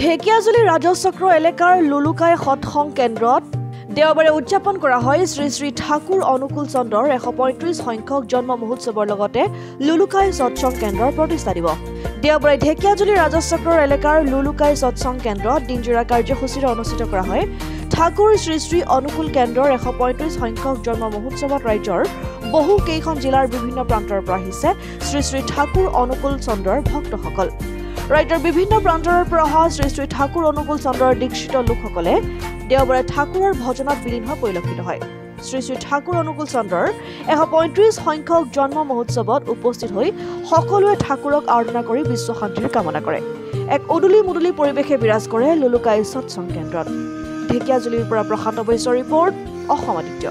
ঢেকীয়াজুলি ৰাজচক্ৰ এলেকাৰ লুলুকাই সৎসং কেন্দ্ৰত দেওবাৰে উদযাপন কৰা হয়। শ্ৰী শ্ৰী ঠাকুৰ অনুকূল চন্দ্ৰৰ এশ পঁয়ত্ৰিছ সংখ্যক জন্ম মহোৎসৱৰ লগতে লুলুকাই সৎসং কেন্দ্ৰৰ প্ৰতিষ্ঠা দিৱস দেওবাৰে ঢেকীয়াজুলি ৰাজচক্ৰৰ এলেকাৰ লুলুকাই সৎসং কেন্দ্ৰত দিনজোৰা কাৰ্যসূচীৰে অনুষ্ঠিত কৰা হয়। ঠাকুৰ শ্ৰী শ্ৰী অনুকূল কেন্দ্ৰৰ এশ পঁয়ত্ৰিছ সংখ্যক জন্ম মহোৎসৱত ৰাজ্যৰ বহু কেইখন জিলাৰ বিভিন্ন প্ৰান্তৰ পৰা আহিছে। শ্ৰী শ্ৰী ঠাকুৰ অনুকূল চন্দ্ৰৰ ভক্তসকল। ৰাজ্যৰ বিভিন্ন প্ৰান্তৰ পৰা অহা শ্ৰী শ্ৰী ঠাকুৰ অনুকূল চন্দ্ৰৰ দীক্ষিত লোকসকলে দেওবাৰে ঠাকুৰৰ ভজনত বিলীন হোৱা পৰিলক্ষিত হয়। শ্ৰী শ্ৰী ঠাকুৰ অনুকূল চন্দ্ৰৰ এশ পঁয়ত্ৰিছ সংখ্যক জন্ম মহোৎসৱত উপস্থিত হৈ সকলোৱে ঠাকুৰক আৰাধনা কৰি বিশ্ব শান্তিৰ কামনা কৰে। এক উদুলি মুদুলি পৰিৱেশে বিৰাজ কৰে লুলুকাই সৎসং কেন্দ্ৰত ঢেকীয়াজুলিৰ পৰা প্ৰশান্ত বৈশ্যৰ ৰিপৰ্ট অসম আদিত্য।